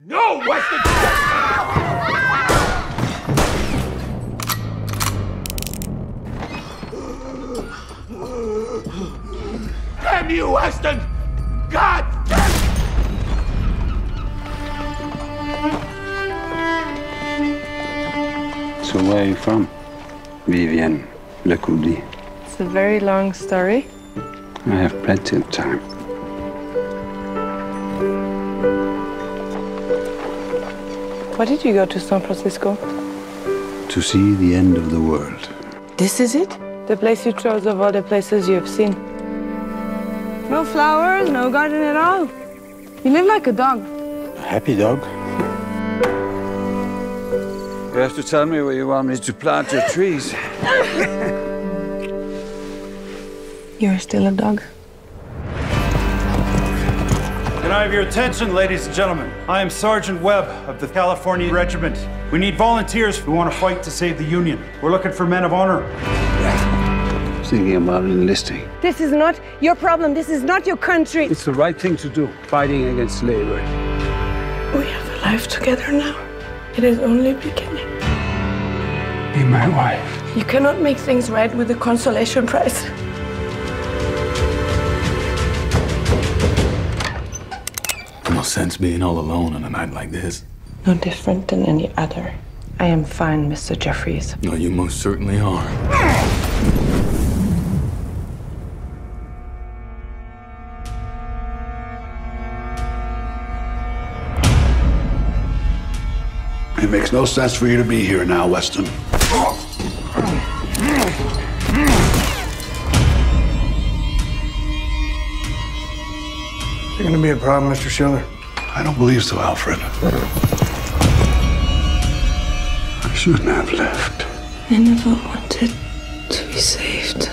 No, Weston! Damn you, Weston! God damn So where are you from? Vivienne Le Coudy. It's a very long story. I have plenty of time. Why did you go to San Francisco? To see the end of the world. This is it? The place you chose of all the places you have seen. No flowers, no garden at all. You live like a dog. A happy dog. You have to tell me where you want me to plant your trees. You're still a dog. Can I have your attention, ladies and gentlemen? I am Sergeant Webb of the California Regiment. We need volunteers who want to fight to save the Union. We're looking for men of honor. Thinking about enlisting. This is not your problem. This is not your country. It's the right thing to do, fighting against slavery. We have a life together now. It is only beginning. Be my wife. You cannot make things right with a consolation prize. No sense being all alone on a night like this. No different than any other. I am fine, Mr. Jeffries. No, you most certainly are. It makes no sense for you to be here now, Weston. You're gonna be a problem, Mr. Schiller. I don't believe so, Alfred. I shouldn't have left. I never wanted to be saved.